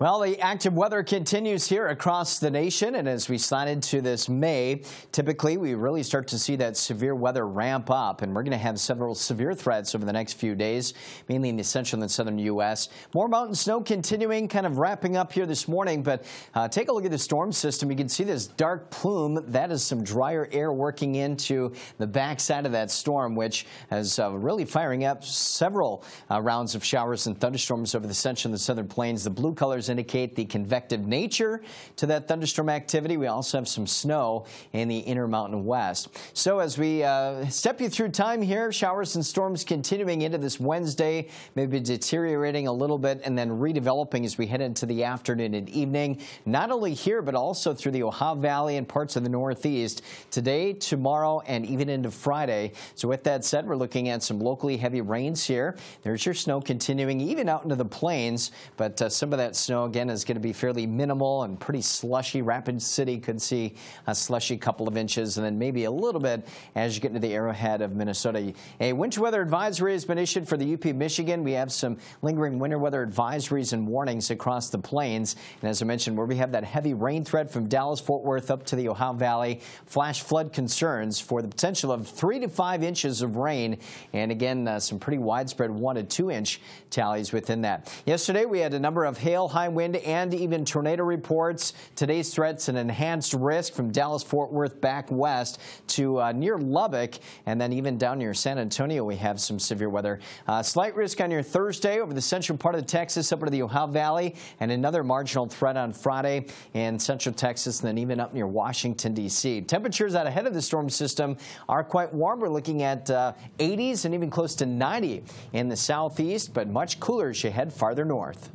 Well, the active weather continues here across the nation, and as we slide into this May, typically we really start to see that severe weather ramp up, and we're going to have several severe threats over the next few days, mainly in the central and southern U.S. More mountain snow continuing, kind of wrapping up here this morning, but uh, take a look at the storm system. You can see this dark plume. That is some drier air working into the backside of that storm, which is uh, really firing up several uh, rounds of showers and thunderstorms over the central and the southern plains. The blue colors indicate the convective nature to that thunderstorm activity. We also have some snow in the Intermountain West. So as we uh, step you through time here, showers and storms continuing into this Wednesday, maybe deteriorating a little bit and then redeveloping as we head into the afternoon and evening, not only here, but also through the Ohio Valley and parts of the Northeast today, tomorrow, and even into Friday. So with that said, we're looking at some locally heavy rains here. There's your snow continuing even out into the plains, but uh, some of that snow again is going to be fairly minimal and pretty slushy. Rapid City could see a slushy couple of inches and then maybe a little bit as you get into the arrowhead of Minnesota. A winter weather advisory has been issued for the UP Michigan. We have some lingering winter weather advisories and warnings across the plains. And as I mentioned, where we have that heavy rain threat from Dallas Fort Worth up to the Ohio Valley, flash flood concerns for the potential of three to five inches of rain. And again, uh, some pretty widespread one to two inch tallies within that. Yesterday, we had a number of hail, high wind and even tornado reports. Today's threats an enhanced risk from Dallas-Fort Worth back west to uh, near Lubbock and then even down near San Antonio we have some severe weather. Uh, slight risk on your Thursday over the central part of Texas up into the Ohio Valley and another marginal threat on Friday in central Texas and then even up near Washington, D.C. Temperatures out ahead of the storm system are quite warm. We're looking at uh, 80s and even close to 90 in the southeast, but much cooler as you head farther north.